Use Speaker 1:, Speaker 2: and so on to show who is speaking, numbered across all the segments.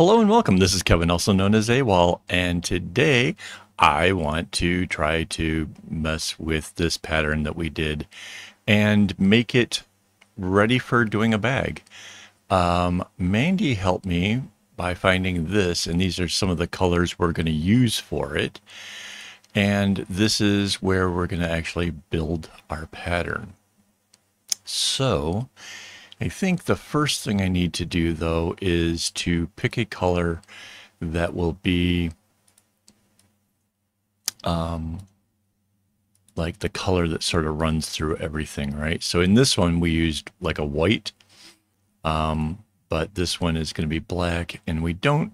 Speaker 1: Hello and welcome. This is Kevin, also known as AWOL, and today I want to try to mess with this pattern that we did and make it ready for doing a bag. Um, Mandy helped me by finding this, and these are some of the colors we're going to use for it. And this is where we're going to actually build our pattern. So I think the first thing I need to do though is to pick a color that will be um, like the color that sort of runs through everything, right? So in this one, we used like a white, um, but this one is going to be black and we don't,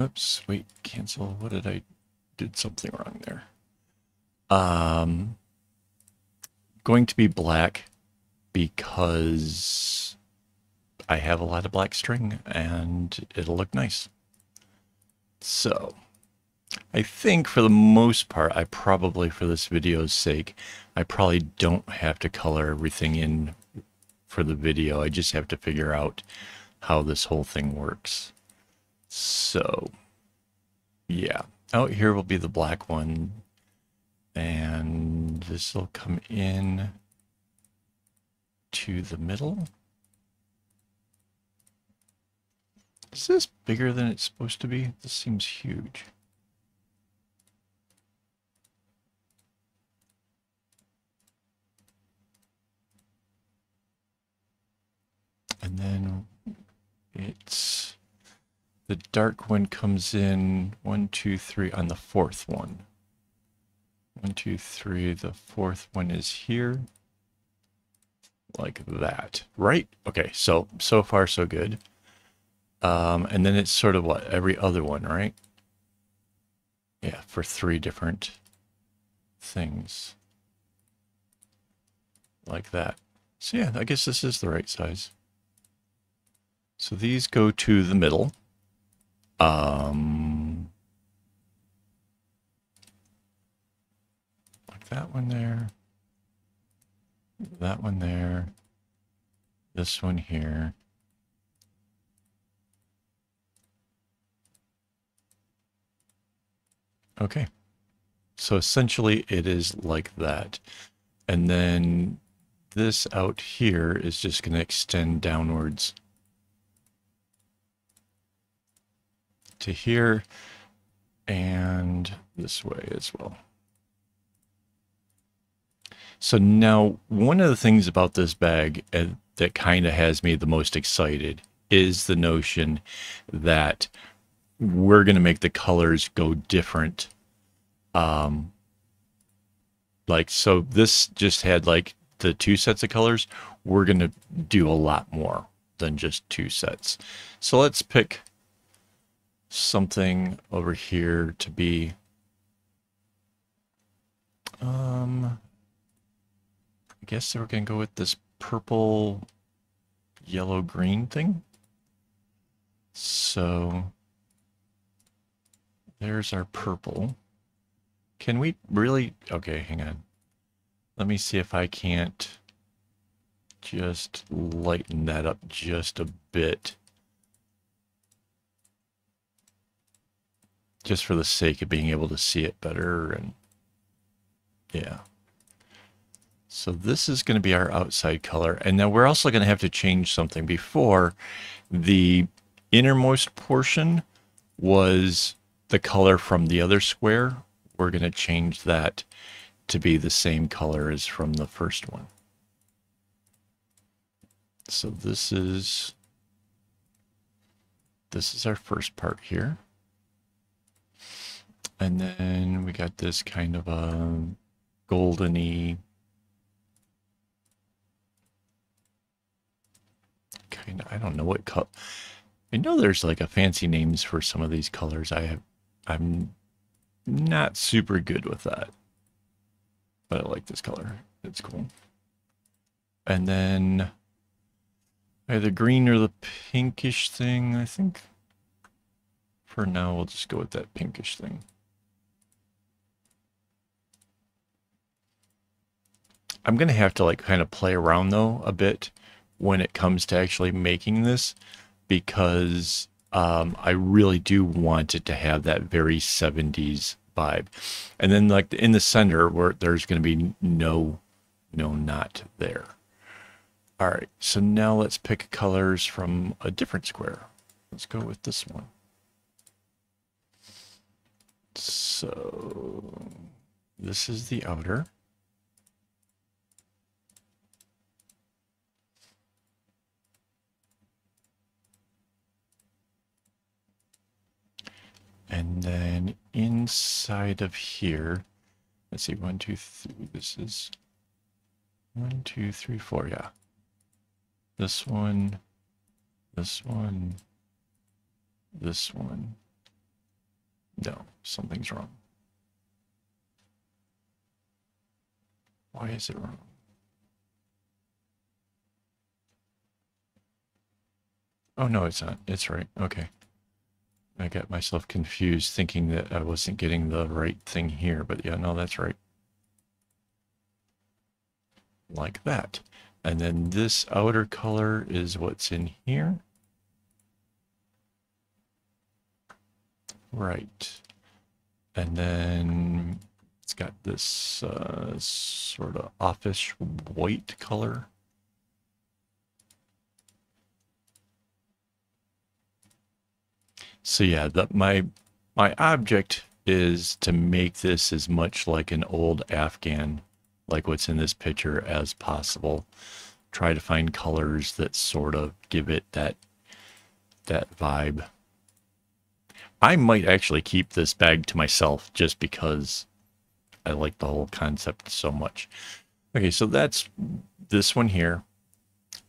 Speaker 1: oops, wait, cancel. What did I, did something wrong there. Um, going to be black because I have a lot of black string and it'll look nice. So I think for the most part, I probably, for this video's sake, I probably don't have to color everything in for the video. I just have to figure out how this whole thing works. So, yeah. Out here will be the black one. And this will come in to the middle. Is this bigger than it's supposed to be? This seems huge. And then it's the dark one comes in one, two, three on the fourth one. One, two, three. The fourth one is here like that, right? Okay, so, so far so good. Um, and then it's sort of what, every other one, right? Yeah, for three different things. Like that. So yeah, I guess this is the right size. So these go to the middle. Um, like that one there that one there, this one here. Okay. So essentially it is like that. And then this out here is just going to extend downwards to here and this way as well. So now, one of the things about this bag uh, that kind of has me the most excited is the notion that we're going to make the colors go different. Um, like, so this just had like the two sets of colors. We're going to do a lot more than just two sets. So let's pick something over here to be um guess we're going to go with this purple, yellow, green thing. So there's our purple. Can we really? Okay, hang on. Let me see if I can't just lighten that up just a bit. Just for the sake of being able to see it better and yeah. So this is going to be our outside color. And now we're also going to have to change something. Before, the innermost portion was the color from the other square. We're going to change that to be the same color as from the first one. So this is this is our first part here. And then we got this kind of a goldeny I don't know what color. I know there's like a fancy names for some of these colors. I have, I'm not super good with that, but I like this color. It's cool. And then either green or the pinkish thing. I think for now we'll just go with that pinkish thing. I'm going to have to like kind of play around though a bit when it comes to actually making this because um, I really do want it to have that very 70s vibe. And then like in the center where there's going to be no, no knot there. All right, so now let's pick colors from a different square. Let's go with this one. So this is the outer. And then inside of here, let's see, one, two, three, this is one, two, three, four, yeah. This one, this one, this one. No, something's wrong. Why is it wrong? Oh, no, it's not. It's right. Okay. I got myself confused thinking that I wasn't getting the right thing here, but yeah, no, that's right. Like that. And then this outer color is what's in here. Right. And then it's got this uh, sort of offish white color. So yeah, my my object is to make this as much like an old Afghan, like what's in this picture, as possible. Try to find colors that sort of give it that that vibe. I might actually keep this bag to myself just because I like the whole concept so much. Okay, so that's this one here.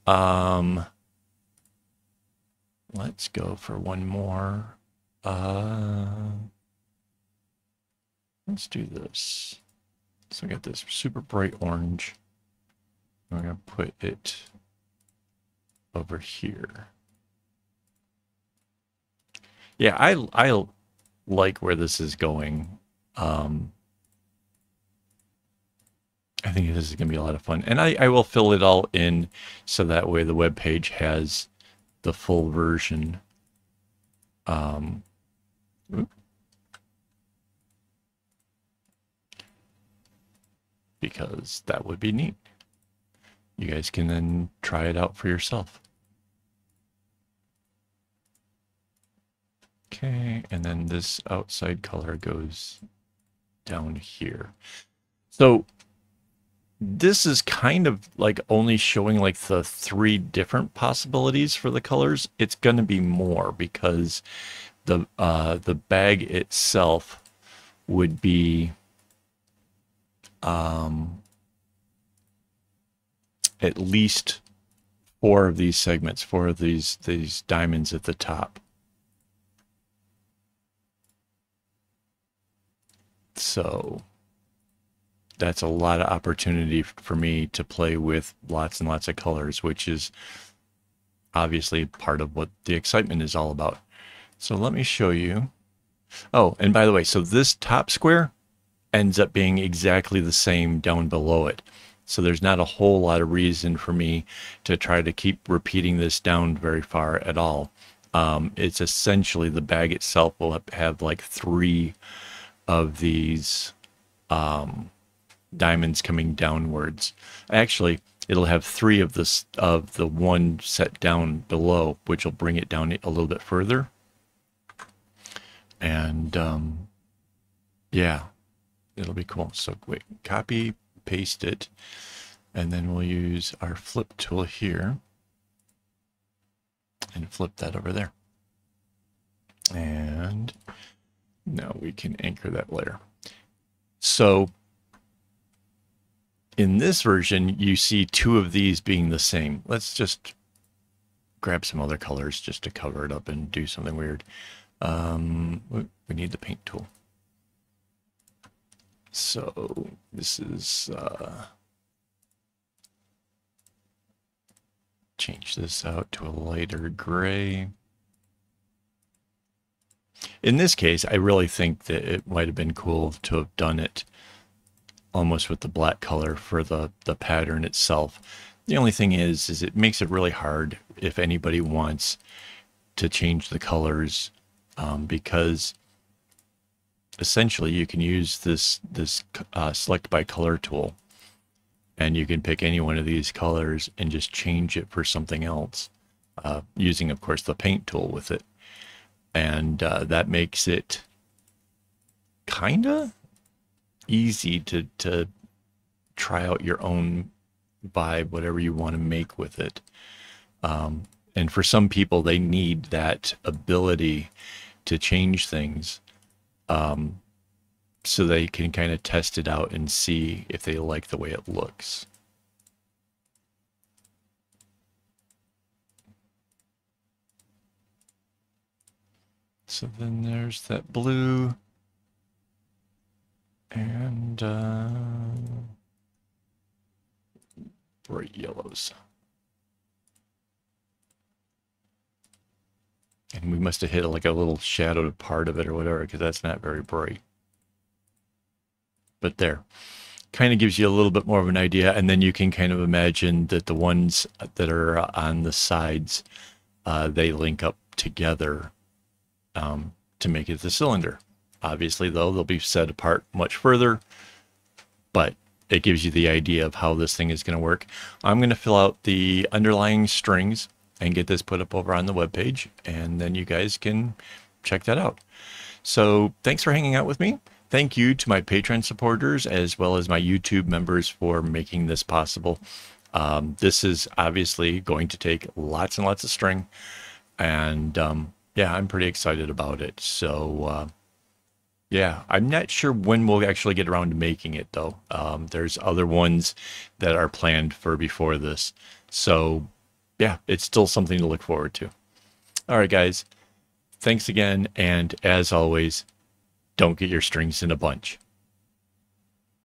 Speaker 1: Um, Let's go for one more. Uh, let's do this. So I got this super bright orange. I'm going to put it over here. Yeah, I, I like where this is going. Um, I think this is going to be a lot of fun. And I, I will fill it all in so that way the web page has the full version. Um, because that would be neat. You guys can then try it out for yourself. Okay, and then this outside color goes down here. So this is kind of like only showing like the three different possibilities for the colors. It's going to be more because the uh, the bag itself would be um, at least four of these segments, four of these these diamonds at the top. So that's a lot of opportunity for me to play with lots and lots of colors, which is obviously part of what the excitement is all about. So let me show you. Oh, and by the way, so this top square ends up being exactly the same down below it. So there's not a whole lot of reason for me to try to keep repeating this down very far at all. Um, it's essentially the bag itself will have like three of these um, diamonds coming downwards. Actually, it'll have three of this of the one set down below, which will bring it down a little bit further. And um, yeah, it'll be cool. So wait, copy, paste it, and then we'll use our flip tool here and flip that over there. And now we can anchor that layer. So in this version, you see two of these being the same. Let's just grab some other colors just to cover it up and do something weird. Um, we need the paint tool. So this is, uh, change this out to a lighter gray. In this case, I really think that it might have been cool to have done it almost with the black color for the, the pattern itself. The only thing is, is it makes it really hard if anybody wants to change the colors um, because essentially you can use this this uh, select by color tool and you can pick any one of these colors and just change it for something else uh, using of course the paint tool with it and uh, that makes it kind of easy to to try out your own vibe whatever you want to make with it um, and for some people they need that ability to change things um, so they can kind of test it out and see if they like the way it looks. So then there's that blue and uh, bright yellows. And we must have hit like a little shadowed part of it or whatever, because that's not very bright. But there. Kind of gives you a little bit more of an idea. And then you can kind of imagine that the ones that are on the sides, uh, they link up together um, to make it the cylinder. Obviously, though, they'll be set apart much further. But it gives you the idea of how this thing is going to work. I'm going to fill out the underlying strings and get this put up over on the web page, and then you guys can check that out. So thanks for hanging out with me. Thank you to my Patreon supporters as well as my YouTube members for making this possible. Um, this is obviously going to take lots and lots of string, and um, yeah, I'm pretty excited about it. So uh, yeah, I'm not sure when we'll actually get around to making it though. Um, there's other ones that are planned for before this. So yeah, it's still something to look forward to. All right, guys. Thanks again. And as always, don't get your strings in a bunch.